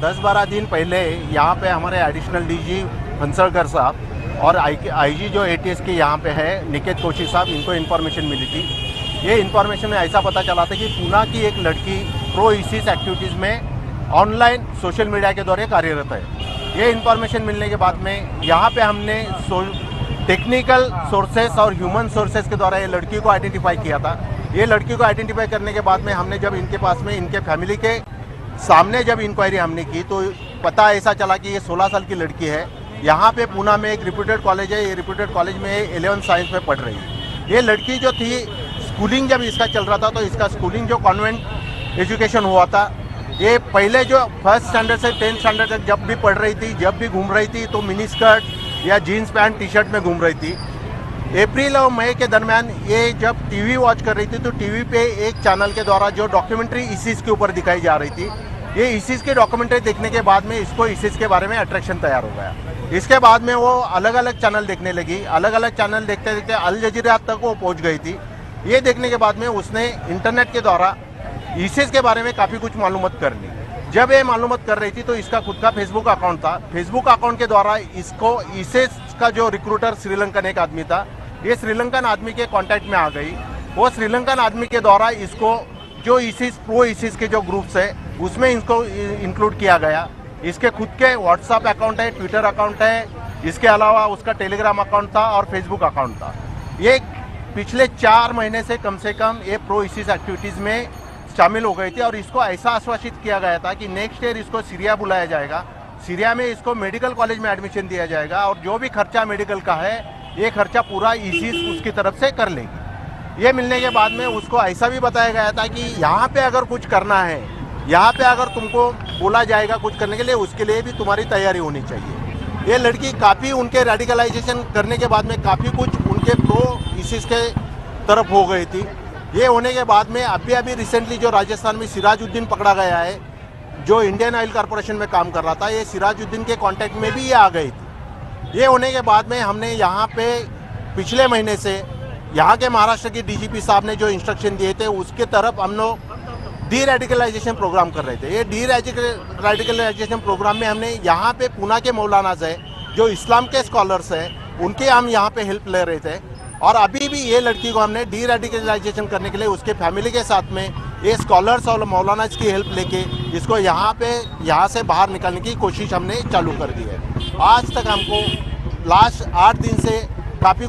दस बारह दिन पहले यहाँ पे हमारे एडिशनल डीजी हंसलकर साहब और आईजी जो एटीएस के यहाँ पे है, निकेत कोशी साहब, इनको इन्फॉर्मेशन मिली थी। ये इन्फॉर्मेशन में ऐसा पता चला था कि पूना की एक लड़की प्रो इसिस एक्टिविटीज़ में ऑनलाइन सोशल मीडिया के द्वारा कार्यरत है। ये इन्फॉर्मेशन मिलने के बाद में यहाँ पे हमने टेक्निकल सोर्सेस और ह्यूमन सोर्सेस के द्वारा ये लड़की को आइडेंटिफाई किया था। ये लड़की को आइडेंटिफाई करने के बाद में हमने जब इनके पास में, इनके फैमिली के सामने जब इंक्वायरी हमने की तो पता ऐसा चला कि ये 16 साल की लड़की है। यहाँ पे पूना में एक रिप्यूटेड कॉलेज है, ये रिप्यूटेड कॉलेज में एलेवन साइंस में पढ़ रही है। ये लड़की जो थी स्कूलिंग जब इसका चल रहा था तो इसका स्कूलिंग जो कॉन्वेंट एजुकेशन हुआ था, ये पहले जो फ़र्स्ट स्टैंडर्ड से टेंथ स्टैंडर्ड तक जब भी पढ़ रही थी, जब भी घूम रही थी तो मिनी स्कर्ट या जीन्स पैंट टी शर्ट में घूम रही थी। अप्रैल और मई के दरमियान ये जब टीवी वॉच कर रही थी तो टीवी पे एक चैनल के द्वारा जो डॉक्यूमेंट्री इसीज के ऊपर दिखाई जा रही थी, ये इसिस के डॉक्यूमेंट्री देखने के बाद में इसको इसिस के बारे में अट्रैक्शन तैयार हो गया। इसके बाद में वो अलग अलग चैनल देखने लगी। अलग अलग चैनल देखते देखते अल जजीरा तक वो पहुँच गई थी। ये देखने के बाद में उसने इंटरनेट के द्वारा इसिस के बारे में काफ़ी कुछ मालूम कर ली। जब ये मालूम कर रही थी तो इसका खुद का फेसबुक अकाउंट था। फेसबुक अकाउंट के द्वारा इसको इसिस का जो रिक्रूटर श्रीलंकन एक आदमी था ये श्रीलंकन आदमी के कॉन्टैक्ट में आ गई। वो श्रीलंकन आदमी के द्वारा इसको जो इसिस प्रो इसिस के जो ग्रुप्स है, उसमें इनको इंक्लूड किया गया। इसके खुद के व्हाट्सअप अकाउंट है ट्विटर अकाउंट है, इसके अलावा उसका टेलीग्राम अकाउंट था और फेसबुक अकाउंट था। ये पिछले चार महीने से कम से कम ये प्रो इसिस एक्टिविटीज़ में शामिल हो गई थी और इसको ऐसा आश्वासित किया गया था कि नेक्स्ट ईयर इसको सीरिया बुलाया जाएगा। सीरिया में इसको मेडिकल कॉलेज में एडमिशन दिया जाएगा और जो भी खर्चा मेडिकल का है ये खर्चा पूरा इसिस उसकी तरफ़ से कर लेगी। ये मिलने के बाद में उसको ऐसा भी बताया गया था कि यहाँ पे अगर कुछ करना है, यहाँ पे अगर तुमको बोला जाएगा कुछ करने के लिए, उसके लिए भी तुम्हारी तैयारी होनी चाहिए। ये लड़की काफ़ी उनके रेडिकलाइजेशन करने के बाद में काफ़ी कुछ उनके प्रो इसिस के तरफ़ हो गई थी। ये होने के बाद में अभी अभी रिसेंटली जो राजस्थान में सिराजुद्दीन पकड़ा गया है, जो इंडियन ऑयल कॉरपोरेशन में काम कर रहा था, ये सिराजुद्दीन के कॉन्टेक्ट में भी ये आ गई थी। ये होने के बाद में हमने यहाँ पे पिछले महीने से यहाँ के महाराष्ट्र के डीजीपी साहब ने जो इंस्ट्रक्शन दिए थे, उसके तरफ़ हम लोग डी रेडिकलाइजेशन प्रोग्राम कर रहे थे। ये डी रेडिकलाइजेशन प्रोग्राम में हमने यहाँ पे पूना के मौलानाज है जो इस्लाम के स्कॉलर्स हैं, उनके हम यहाँ पे हेल्प ले रहे थे। और अभी भी ये लड़की को हमने डी रेडिकलाइजेशन करने के लिए, उसके फैमिली के साथ में ये स्कॉलर्स और मौलानाज की हेल्प लेके, इसको यहाँ पे, यहाँ से बाहर निकालने की कोशिश हमने चालू कर दी है। आज तक हमको लास्ट आठ दिन से काफ़ी